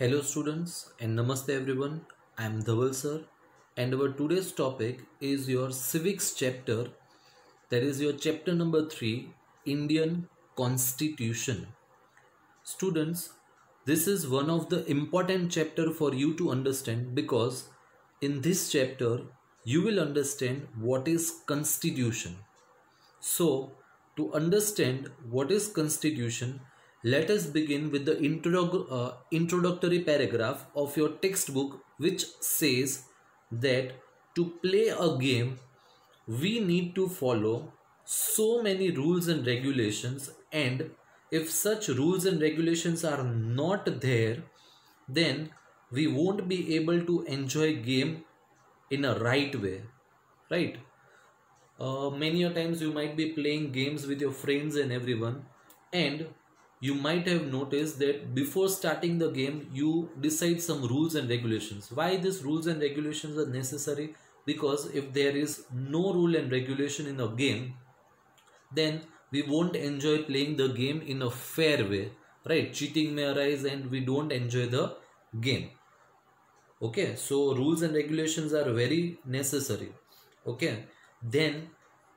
Hello students and namaste everyone. I am Dhaval sir and our today's topic is your civics chapter that is your chapter number 3 Indian Constitution. Students, this is one of the important chapter for you to understand because in this chapter you will understand what is constitution. So, to understand what is constitution let us begin with the introdu- uh, introductory paragraph of your textbook, which says that to play a game, we need to follow so many rules and regulations, and if such rules and regulations are not there, then we won't be able to enjoy game in a right way, right? Uh, many a times you might be playing games with your friends and everyone, and you might have noticed that before starting the game you decide some rules and regulations. Why these rules and regulations are necessary? Because if there is no rule and regulation in a game then we won't enjoy playing the game in a fair way right? Cheating may arise and we don't enjoy the game. Okay so rules and regulations are very necessary. Okay then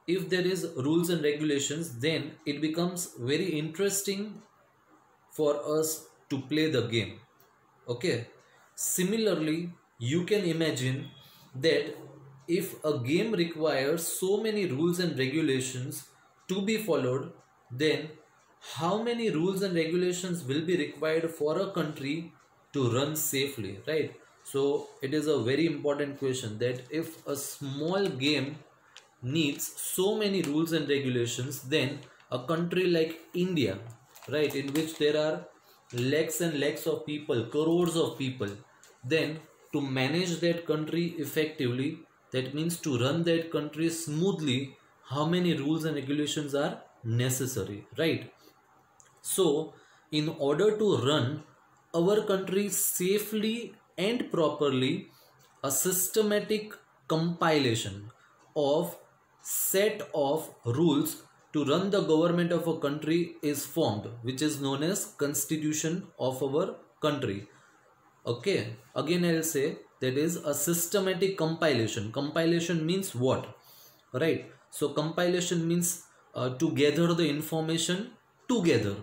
if there is rules and regulations then it becomes very interesting for us to play the game. Okay? Similarly you can imagine that if a game requires so many rules and regulations to be followed then how many rules and regulations will be required for a country to run safely right? So it is a very important question that if a small game needs so many rules and regulations then a country like india right in which there are lakhs and lakhs of people crores of people. Then to manage that country effectively that means to run that country smoothly how many rules and regulations are necessary right? So in order to run our country safely and properly a systematic compilation of set of rules to run the government of a country is formed which is known as constitution of our country. Okay again i'll say that is a systematic compilation. Compilation means what? Right so compilation means uh, to gather the information together.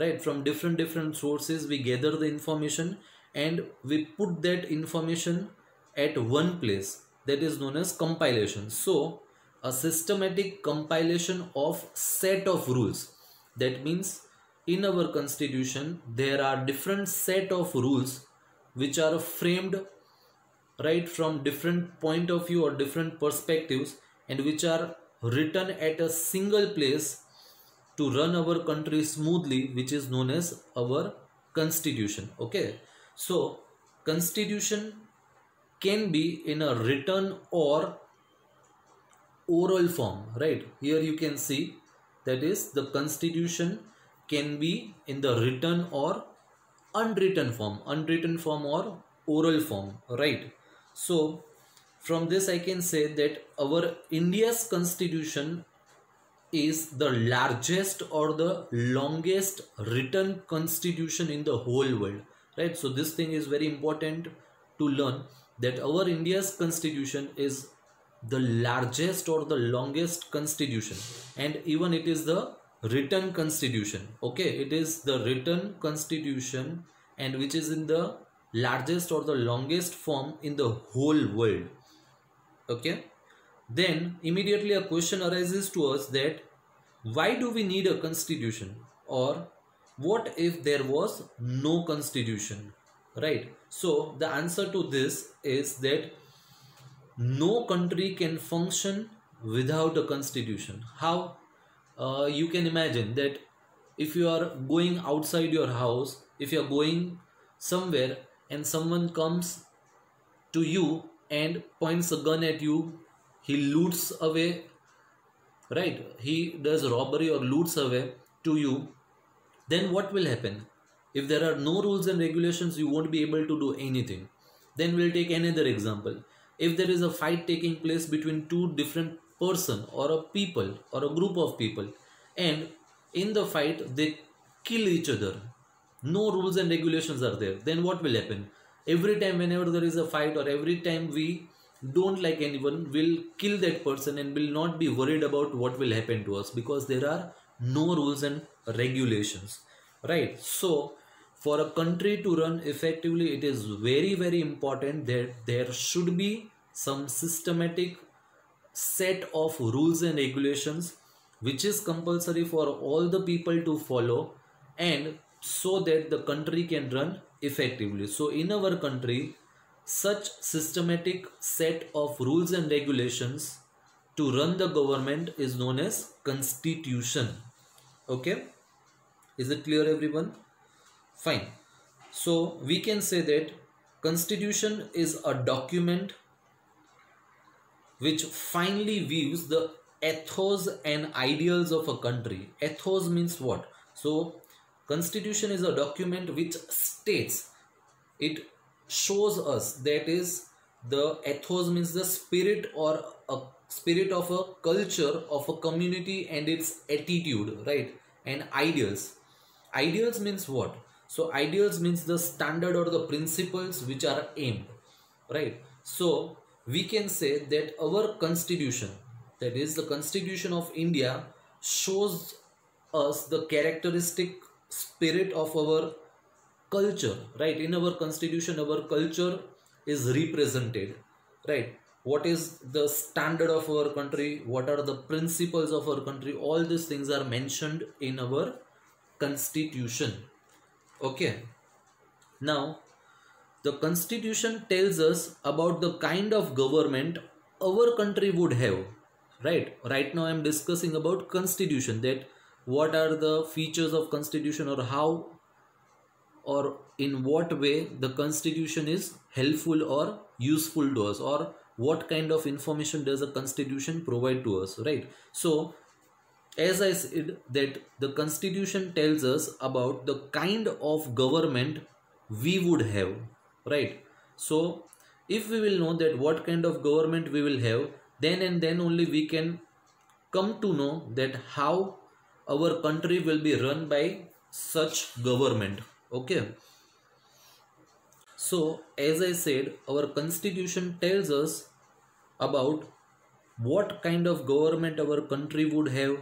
Right from different different sources we gather the information and we put that information at one place. That is known as compilation. So a systematic compilation of set of rules. That means in our constitution there are different set of rules which are framed right from different point of view or different perspectives and which are written at a single place to run our country smoothly which is known as our constitution. Okay? So constitution can be in a written or oral form right? Here you can see that is the constitution can be in the written or unwritten form. Unwritten form or oral form right? So from this i can say that our india's constitution is the largest or the longest written constitution in the whole world right? So this thing is very important to learn that our india's constitution is the largest or the longest constitution. And even it is the written constitution okay? It is the written constitution and which is in the largest or the longest form in the whole world okay? Then immediately a question arises to us that why do we need a constitution? Or what if there was no constitution right? So the answer to this is that no country can function without a constitution. How? Uh, you can imagine that if you are going outside your house if you are going somewhere and someone comes to you and points a gun at you he loots away right? He does robbery or loots away to you then what will happen? If there are no rules and regulations you won't be able to do anything. Then we'll take another example if there is a fight taking place between two different person or a people or a group of people and in the fight they kill each other. No rules and regulations are there. Then what will happen? Every time whenever there is a fight or every time we don't like anyone will kill that person and will not be worried about what will happen to us because there are no rules and regulations. Right? So for a country to run effectively it is very very important that there should be some systematic set of rules and regulations which is compulsory for all the people to follow and so that the country can run effectively. So in our country such systematic set of rules and regulations to run the government is known as constitution. Okay? Is it clear everyone? Fine. So we can say that constitution is a document which finally views the ethos and ideals of a country. Ethos means what? So constitution is a document which states it shows us that is the ethos means the spirit or a spirit of a culture of a community and its attitude right? And ideals. Ideals means what? So ideals means the standard or the principles which are aimed right? So we can say that our constitution that is the constitution of india shows us the characteristic spirit of our culture right? In our constitution our culture is represented right? What is the standard of our country? What are the principles of our country? All these things are mentioned in our constitution. Okay. Now the constitution tells us about the kind of government our country would have. Right? Right now i'm discussing about constitution that what are the features of constitution or how or in what way the constitution is helpful or useful to us or what kind of information does a constitution provide to us right? So as i said that the constitution tells us about the kind of government we would have right. So if we will know that what kind of government we will have then and then only we can come to know that how our country will be run by such government. Okay. So as i said our constitution tells us about what kind of government our country would have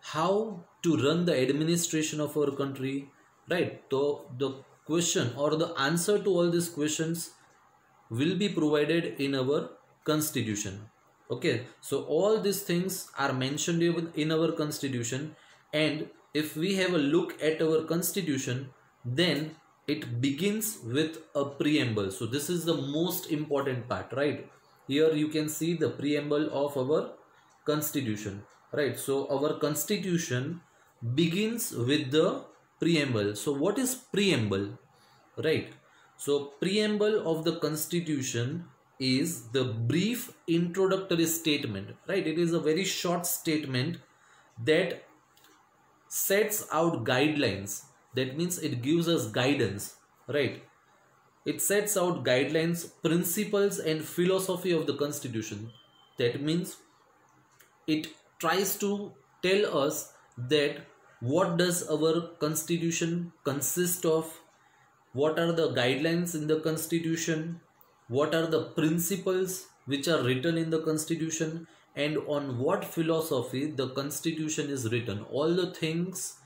how to run the administration of our country. Right. So the question or the answer to all these questions will be provided in our constitution. Okay so all these things are mentioned in our constitution and if we have a look at our constitution then it begins with a preamble. So this is the most important part right? Here you can see the preamble of our constitution right? So our constitution begins with the preamble. So what is preamble? Right. So preamble of the constitution is the brief introductory statement. Right. It is a very short statement that sets out guidelines. That means it gives us guidance. Right. It sets out guidelines principles and philosophy of the constitution. That means it tries to tell us that what does our constitution consist of? What are the guidelines in the constitution? What are the principles which are written in the constitution? And on what philosophy the constitution is written? All the things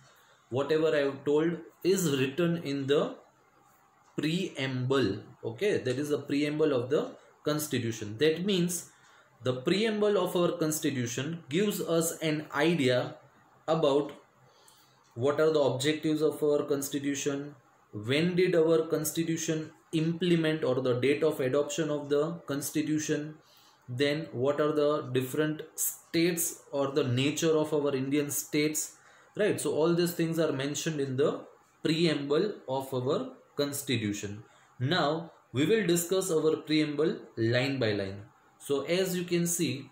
whatever i have told is written in the preamble. Okay that is the preamble of the constitution. That means the preamble of our constitution gives us an idea about what are the objectives of our constitution? When did our constitution implement or the date of adoption of the constitution? Then what are the different states or the nature of our indian states? Right so all these things are mentioned in the preamble of our constitution. Now we will discuss our preamble line by line. So as you can see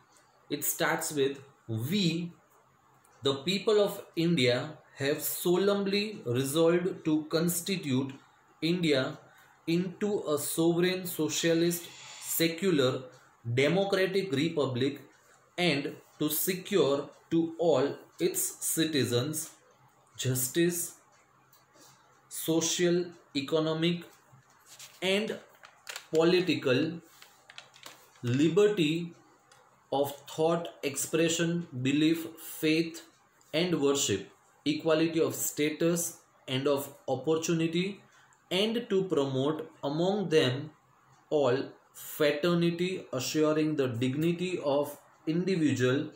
it starts with we the people of india have solemnly resolved to constitute India into a sovereign socialist secular democratic republic and to secure to all its citizens justice social economic and political liberty of thought expression belief faith and worship equality of status and of opportunity and to promote among them all fraternity assuring the dignity of individual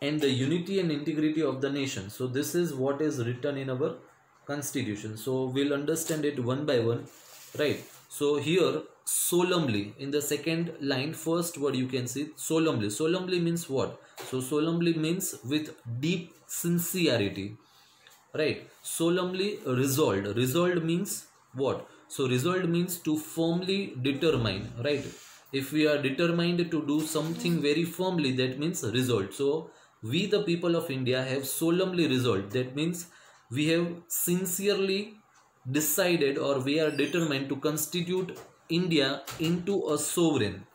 and the unity and integrity of the nation. So this is what is written in our constitution. So we'll understand it one by one right? So here solemnly in the second line first word you can see solemnly. Solemnly means what? So solemnly means with deep sincerity right. Solemnly resolved. Resolved means what? So resolved means to firmly determine right? If we are determined to do something very firmly that means resolved. So we the people of india have solemnly resolved. That means we have sincerely decided or we are determined to constitute india into a sovereign.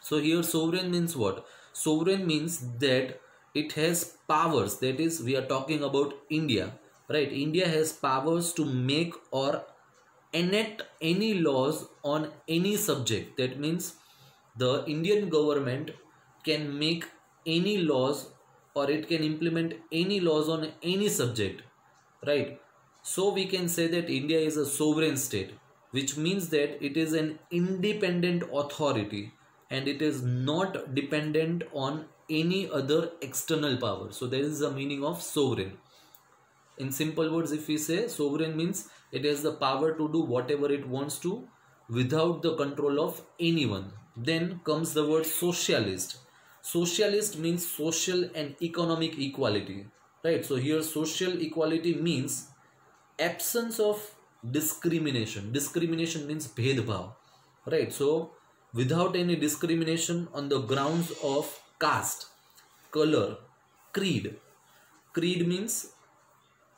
So here sovereign means what? Sovereign means that it has powers. That is we are talking about india right india has powers to make or enact any laws on any subject. That means the indian government can make any laws or it can implement any laws on any subject. Right so we can say that india is a sovereign state which means that it is an independent authority and it is not dependent on any other external power. So there is a meaning of sovereign in simple words if we say sovereign means it has the power to do whatever it wants to without the control of anyone. Then comes the word socialist. Socialist means social and economic equality right? So here social equality means absence of discrimination. Discrimination means bhedbhav right? So without any discrimination on the grounds of caste color creed. Creed means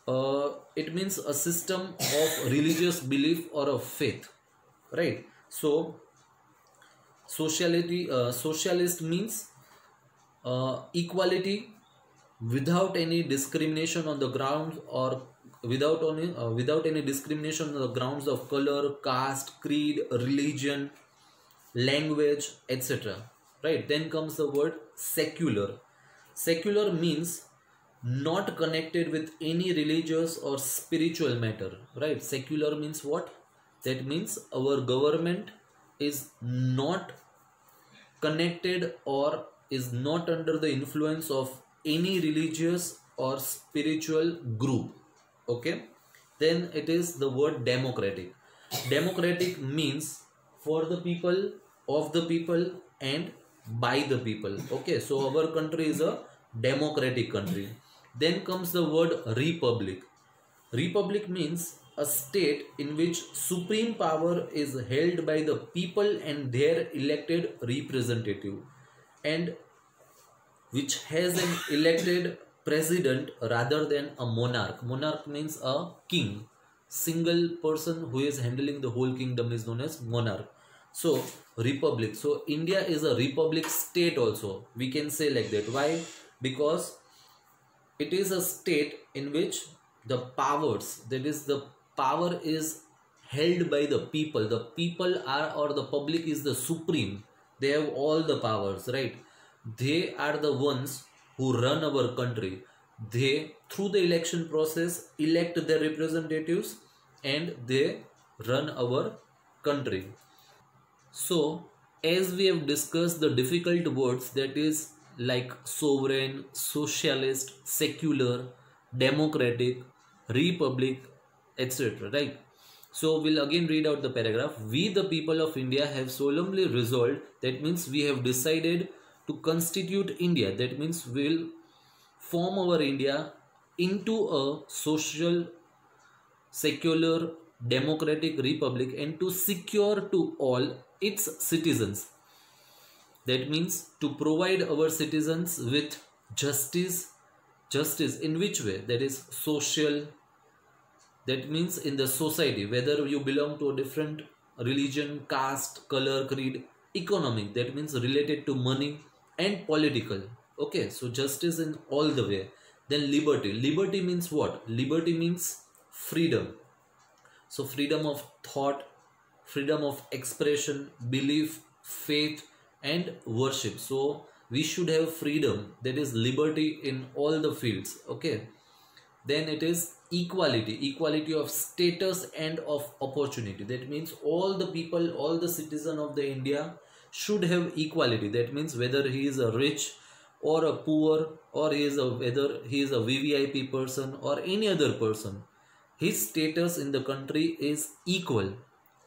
uh, it means a system of religious belief or of faith right? So sociality uh, socialist means uh, equality without any discrimination on the grounds or without any uh, without any discrimination on the grounds of color caste creed religion language etc right? Then comes the word secular. Secular means not connected with any religious or spiritual matter right? Secular means what? That means our government is not connected or is not under the influence of any religious or spiritual group okay? Then it is the word democratic. Democratic means for the people of the people and by the people okay? So our country is a democratic country then comes the word republic. Republic means a state in which supreme power is held by the people and their elected representative and which has an elected president rather than a monarch. Monarch means a king. Single person who is handling the whole kingdom is known as monarch. So, republic. So, India is a republic state also. We can say like that. Why? Because it is a state in which the powers that is the power is held by the people. The people are or the public is the supreme. They have all the powers right? They are the ones who run our country. They through the election process elect their representatives and they run our country. So as we have discussed the difficult words that is like sovereign, socialist, secular, democratic, republic, etc. Right? So we'll again read out the paragraph. We, the people of India, have solemnly resolved. That means we have decided to constitute India. That means we'll form our India into a social, secular, democratic republic and to secure to all its citizens that means to provide our citizens with justice justice in which way? That is social. That means in the society whether you belong to a different religion caste color creed economic that means related to money and political. Okay so justice in all the way. Then liberty. Liberty means what? Liberty means freedom. So freedom of thought freedom of expression belief faith and worship. So we should have freedom that is liberty in all the fields okay? Then it is equality equality of status and of opportunity. That means all the people all the citizen of the india should have equality. That means whether he is a rich or a poor or he is a whether he is a vvip person or any other person his status in the country is equal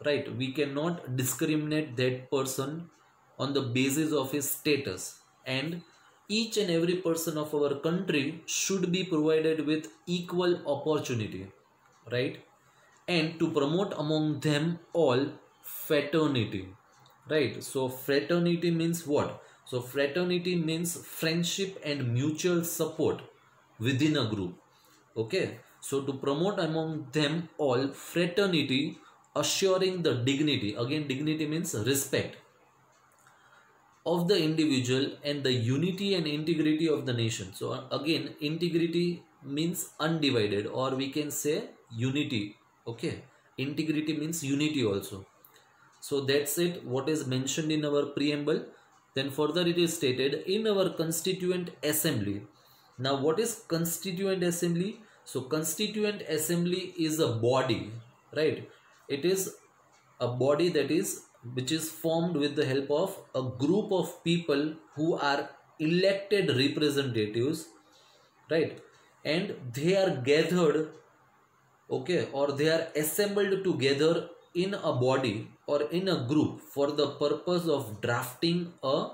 right? We cannot discriminate that person on the basis of his status. And each and every person of our country should be provided with equal opportunity right? And to promote among them all fraternity right? So fraternity means what? So fraternity means friendship and mutual support within a group okay? So to promote among them all fraternity assuring the dignity. Again dignity means respect of the individual and the unity and integrity of the nation. So again, integrity means undivided or we can say unity. Okay. Integrity means unity also. So that's it what is mentioned in our preamble. Then further it is stated in our constituent assembly. Now what is constituent assembly? So constituent assembly is a body, right? It is a body that is which is formed with the help of a group of people who are elected representatives right? And they are gathered okay or they are assembled together in a body or in a group for the purpose of drafting a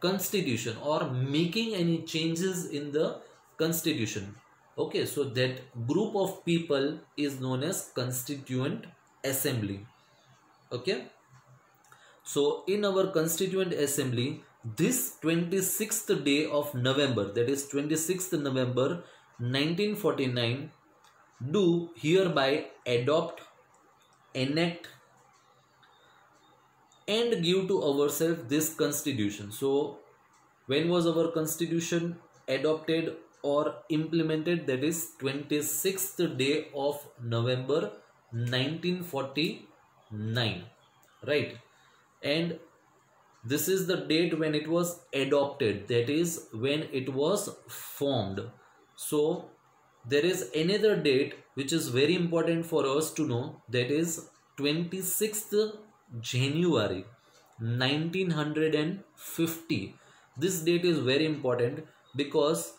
constitution or making any changes in the constitution. Okay so that group of people is known as constituent assembly. Okay so in our constituent assembly, this 26th day of November, that is 26th November 1949, do hereby adopt, enact and give to ourselves this constitution. So when was our constitution adopted or implemented? That is 26th day of November 1949. Right and this is the date when it was adopted. That is when it was formed. So there is another date which is very important for us to know. That is 26th January 1950 this date is very important because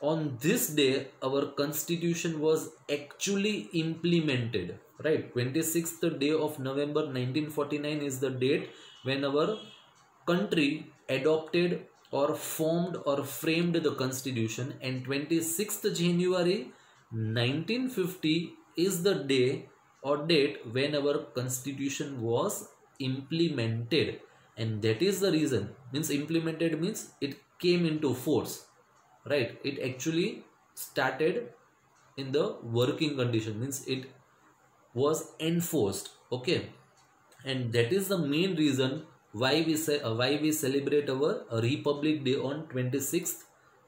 on this day our constitution was actually implemented right 26th day of november 1949 is the date when our country adopted or formed or framed the constitution and 26th january 1950 is the day or date when our constitution was implemented. And that is the reason. Means implemented means it came into force. Right it actually started in the working condition. Means it was enforced okay? And that is the main reason why we say uh, why we celebrate our republic day on 26th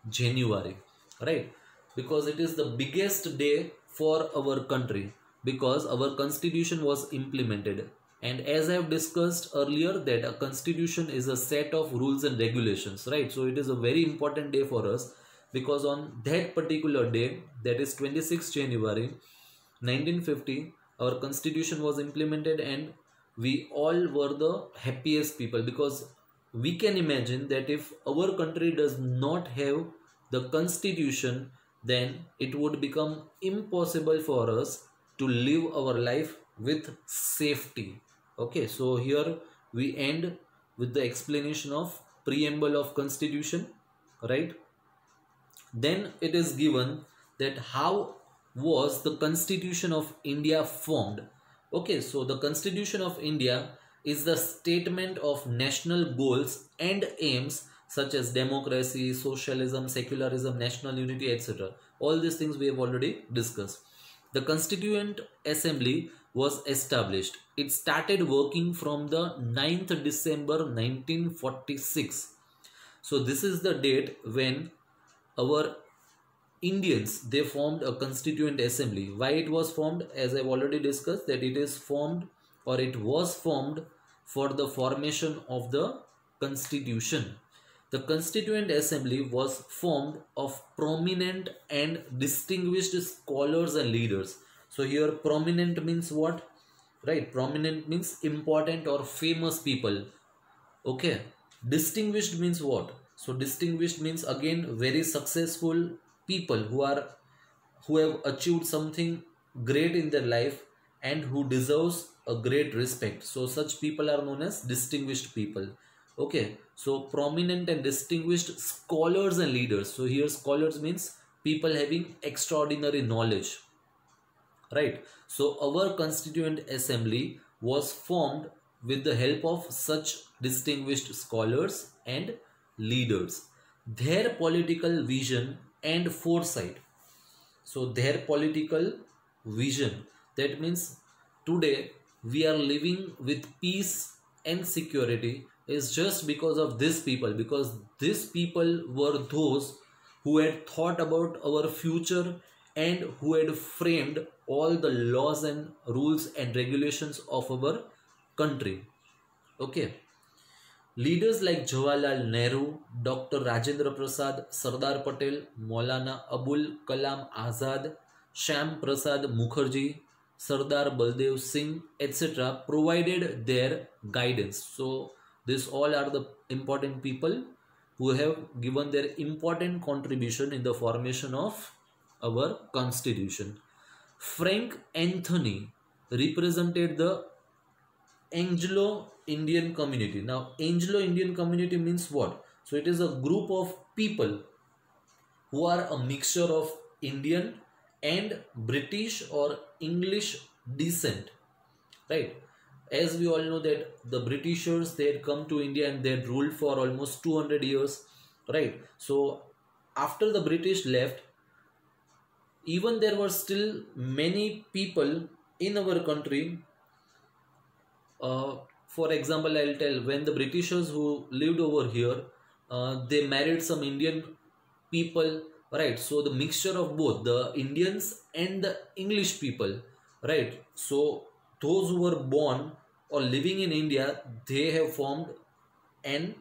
january right? Because it is the biggest day for our country because our constitution was implemented. And as i have discussed earlier that a constitution is a set of rules and regulations right? So it is a very important day for us because on that particular day that is 26 january 1950 our constitution was implemented and we all were the happiest people because we can imagine that if our country does not have the constitution then it would become impossible for us to live our life with safety. Okay so here we end with the explanation of preamble of constitution right? Then it is given that how was the Constitution of India formed? Okay, so the Constitution of India is the statement of national goals and aims such as democracy, socialism, secularism, national unity, etc. All these things we have already discussed. The Constituent Assembly was established. It started working from the 9th December 1946. So this is the date when our Indians they formed a constituent assembly. Why it was formed? As I've already discussed, that it is formed or it was formed for the formation of the constitution. The Constituent Assembly was formed of prominent and distinguished scholars and leaders. So here prominent means what? Right, prominent means important or famous people. Okay, distinguished means what? So distinguished means again very successful people who are who have achieved something great in their life and who deserves a great respect. So such people are known as distinguished people. Okay. So prominent and distinguished scholars and leaders. So here scholars means people having extraordinary knowledge. Right. So our constituent assembly was formed with the help of such distinguished scholars and leaders. Their political vision and foresight. So their political vision. That means today we are living with peace and security. Is just because of these people because these people were those who had thought about our future and who had framed all the laws and rules and regulations of our country. Okay leaders like jawaharlal nehru dr rajendra prasad sardar patel maulana abul kalam azad Shyama prasad mukherjee sardar baldev singh etc provided their guidance so these all are the important people who have given their important contribution in the formation of our constitution. Frank Anthony represented the Anglo-Indian community. Now, Anglo-Indian community means what? So, it is a group of people who are a mixture of Indian and British or English descent. Right? as we all know that the britishers they had come to india and they had ruled for almost 200 years right so after the british left even there were still many people in our country uh, for example i'll tell when the britishers who lived over here uh, they married some indian people right so the mixture of both the indians and the english people right so those who were born or living in India, they have formed an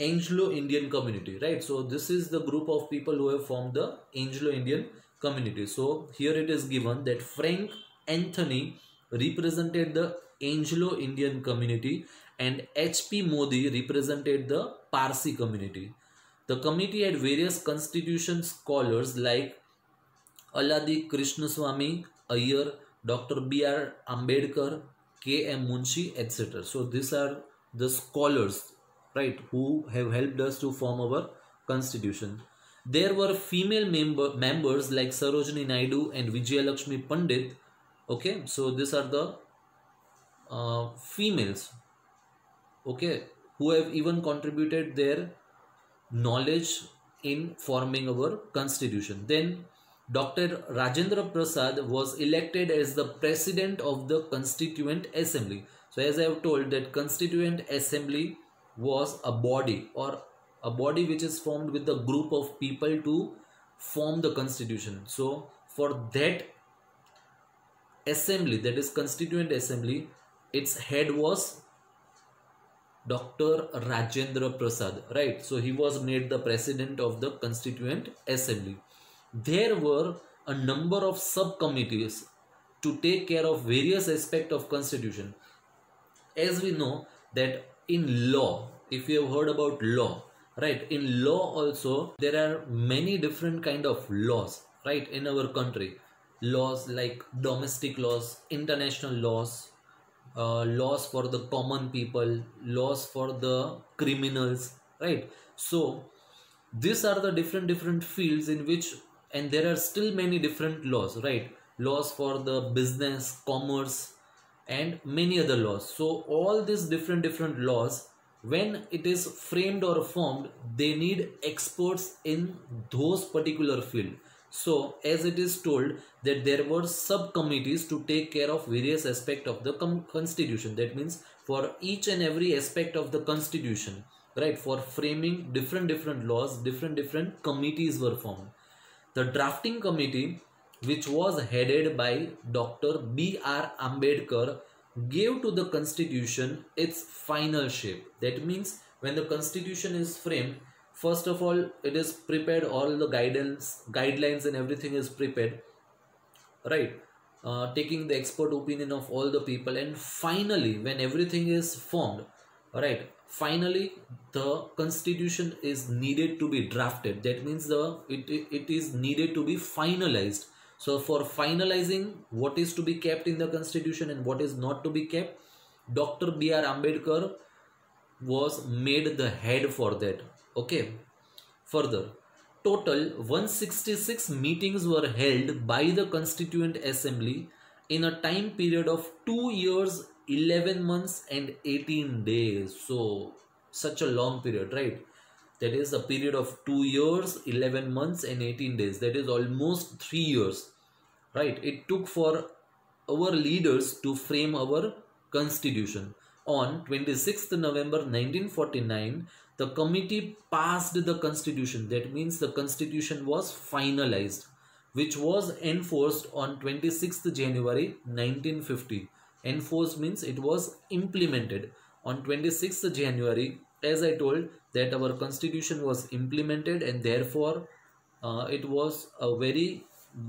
Anglo-Indian community, right? So this is the group of people who have formed the Anglo-Indian community. So here it is given that Frank Anthony represented the Anglo-Indian community and H.P. Modi represented the Parsi community. The committee had various constitution scholars like Alladi Krishnaswamy Iyer, Dr. B.R. Ambedkar, K.M. Munshi, etc. So these are the scholars, right, who have helped us to form our constitution. There were female member members like Sarojini Naidu and Vijayalakshmi Pandit. Okay, so these are the uh, females. Okay, who have even contributed their knowledge in forming our constitution. Then Dr. Rajendra Prasad was elected as the president of the Constituent Assembly. So as I have told that Constituent Assembly was a body or a body which is formed with a group of people to form the constitution. So for that assembly that is Constituent Assembly its head was Dr. Rajendra Prasad right. So he was made the president of the Constituent Assembly there were a number of subcommittees to take care of various aspects of constitution as we know that in law if you have heard about law right in law also there are many different kind of laws right in our country laws like domestic laws international laws uh, laws for the common people laws for the criminals right? So these are the different different fields in which and there are still many different laws right? Laws for the business commerce and many other laws. So all these different different laws when it is framed or formed they need experts in those particular field so as it is told that there were subcommittees to take care of various aspect of the constitution. That means for each and every aspect of the constitution right for framing different different laws different different committees were formed. The drafting committee which was headed by dr b r ambedkar gave to the constitution its final shape. That means when the constitution is framed first of all it is prepared all the guidance guidelines and everything is prepared right? Uh, taking the expert opinion of all the people and finally when everything is formed right? Finally the constitution is needed to be drafted. That means the it, it is needed to be finalized. So for finalizing what is to be kept in the constitution and what is not to be kept dr b.r ambedkar was made the head for that okay further. Total 166 meetings were held by the constituent assembly in a time period of 2 years 11 months and 18 days. So such a long period right? That is a period of 2 years 11 months and 18 days. That is almost 3 years right? It took for our leaders to frame our constitution. On 26th november 1949 the committee passed the constitution. That means the constitution was finalized which was enforced on 26th january 1950 enforced means it was implemented on 26th january. As i told that our constitution was implemented and therefore uh, it was a very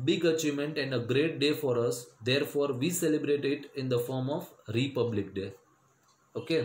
big achievement and a great day for us. Therefore we celebrate it in the form of republic day. Okay